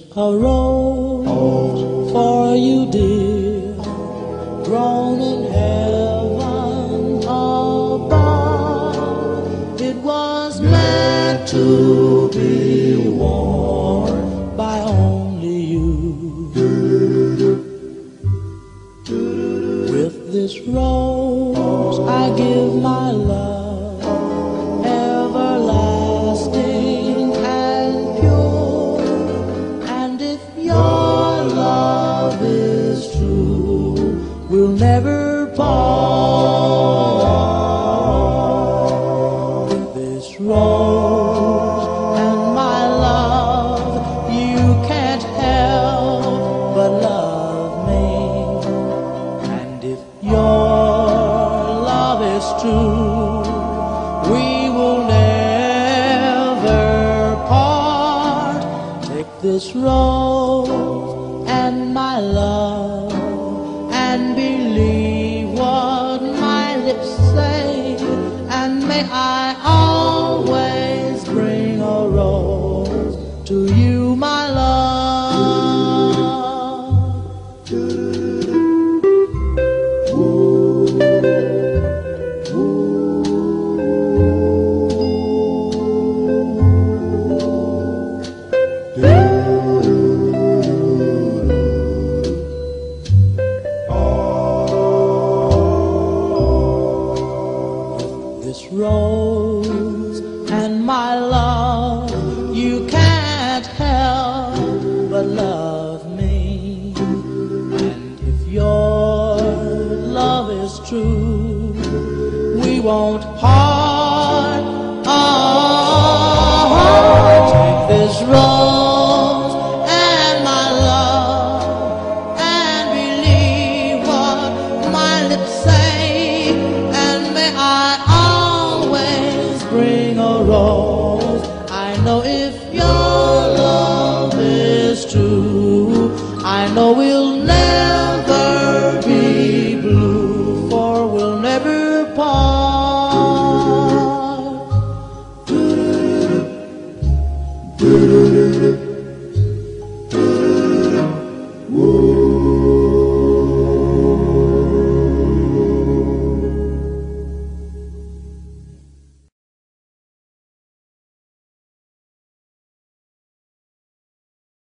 A rose for you, dear, grown in heaven above. It was meant to be worn by only you. With this rose, I give my we'll never. With this rose and my love, you can't help but love me. And if your love is true, we will never part. Take this rose and my love and believe what my lips say. And may I always bring a rose to you, rose and my love you can't help but love me. And if your love is true we won't part. Oh, take this rose know if your love is true. I know we'll